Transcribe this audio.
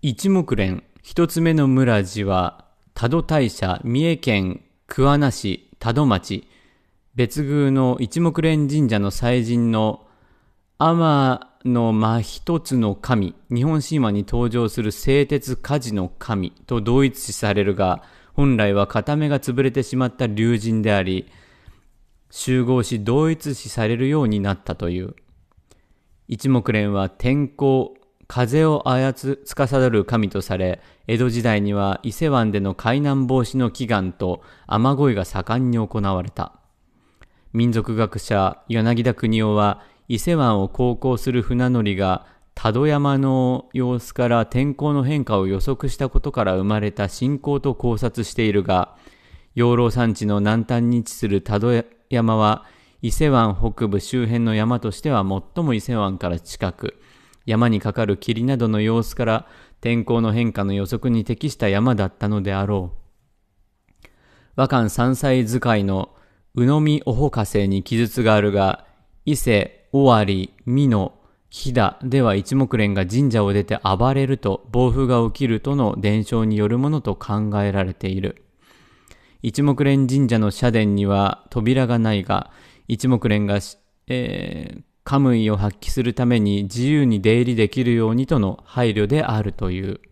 一目連一つ目の村寺は多度大社三重県桑名市多度町。別宮の一目連神社の祭神の天の真一つの神。日本神話に登場する製鉄火事の神と同一視されるが本来は片目が潰れてしまった竜神であり集合し同一視されるようになったという。一目連は天候風を操司る神とされ、江戸時代には伊勢湾での海難防止の祈願と雨乞いが盛んに行われた。民族学者柳田国夫は伊勢湾を航行する船乗りが多度山の様子から天候の変化を予測したことから生まれた信仰と考察しているが、養老山地の南端に位置する多度山は伊勢湾北部周辺の山としては最も伊勢湾から近く、山にかかる霧などの様子から天候の変化の予測に適した山だったのであろう。和漢山菜使いの鵜呑みおほかせに記述があるが、伊勢、尾張、美濃、飛騨では一目連が神社を出て暴れると暴風が起きるとの伝承によるものと考えられている。一目連神社の社殿には扉がないが、一目連が、えー、カムイを発揮するために自由に出入りできるようにとの配慮であるという。